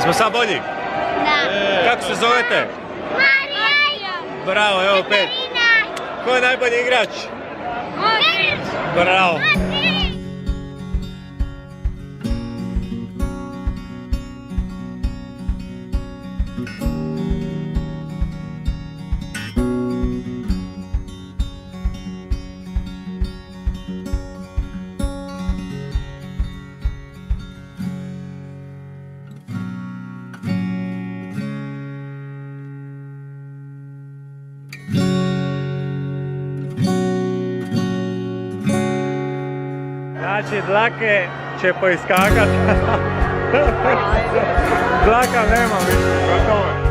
Smo sad bolji? Da. Kako se zovete? Marija! Bravo, evo pet. Ko je najbolji igrač? Bravo. Znači, dlake će poiskakat. Dlaka nema više, gotovo.